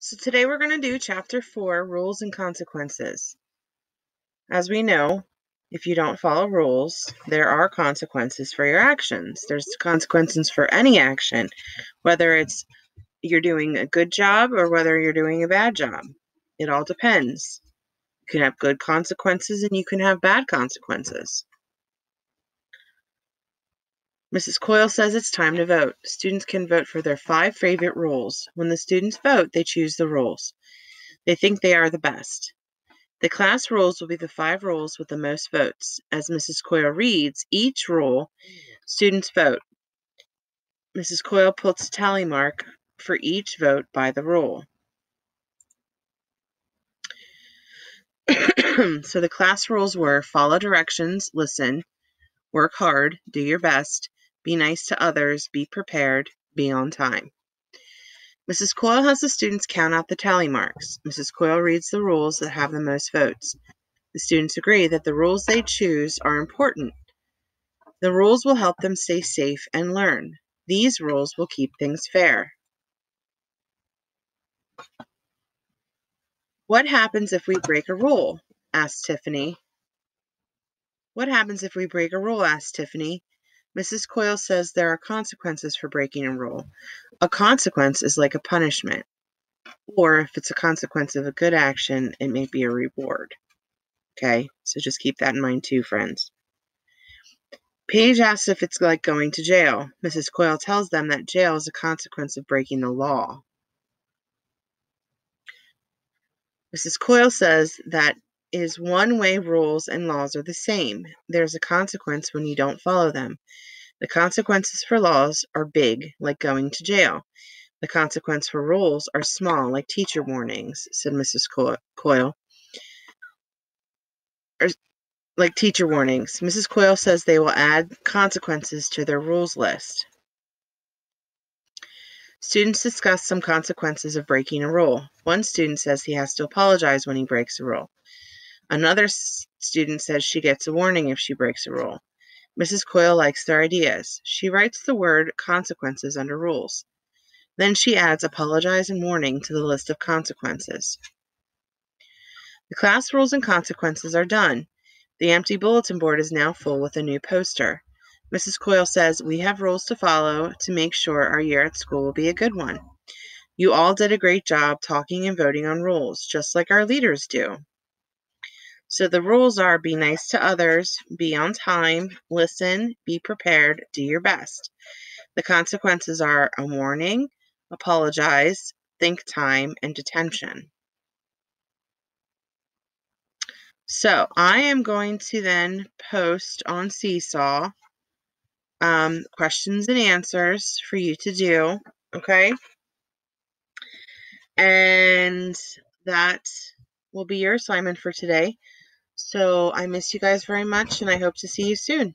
So today we're going to do chapter 4, Rules and Consequences. As we know, if you don't follow rules, there are consequences for your actions. There's consequences for any action, whether it's you're doing a good job or whether you're doing a bad job. It all depends. You can have good consequences and you can have bad consequences. Mrs. Coyle says it's time to vote. Students can vote for their five favorite rules. When the students vote, they choose the rules. They think they are the best. The class rules will be the five rules with the most votes. As Mrs. Coyle reads each rule, students vote. Mrs. Coyle puts a tally mark for each vote by the rule. so the class rules were follow directions, listen, work hard, do your best, be nice to others, be prepared, be on time. Mrs. Coyle has the students count out the tally marks. Mrs. Coyle reads the rules that have the most votes. The students agree that the rules they choose are important. The rules will help them stay safe and learn. These rules will keep things fair. What happens if we break a rule? asked Tiffany. What happens if we break a rule? asked Tiffany. Mrs. Coyle says there are consequences for breaking a rule. A consequence is like a punishment, or if it's a consequence of a good action, it may be a reward. Okay, so just keep that in mind too, friends. Paige asks if it's like going to jail. Mrs. Coyle tells them that jail is a consequence of breaking the law. Mrs. Coyle says that is one way rules and laws are the same. There's a consequence when you don't follow them. The consequences for laws are big, like going to jail. The consequence for rules are small, like teacher warnings, said Mrs. Coyle. Or, like teacher warnings. Mrs. Coyle says they will add consequences to their rules list. Students discuss some consequences of breaking a rule. One student says he has to apologize when he breaks a rule. Another student says she gets a warning if she breaks a rule. Mrs. Coyle likes their ideas. She writes the word consequences under rules. Then she adds apologize and warning to the list of consequences. The class rules and consequences are done. The empty bulletin board is now full with a new poster. Mrs. Coyle says, We have rules to follow to make sure our year at school will be a good one. You all did a great job talking and voting on rules, just like our leaders do. So the rules are be nice to others, be on time, listen, be prepared, do your best. The consequences are a warning, apologize, think time, and detention. So I am going to then post on Seesaw um, questions and answers for you to do. Okay. And that will be your assignment for today. So I miss you guys very much and I hope to see you soon.